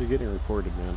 You're getting recorded, man.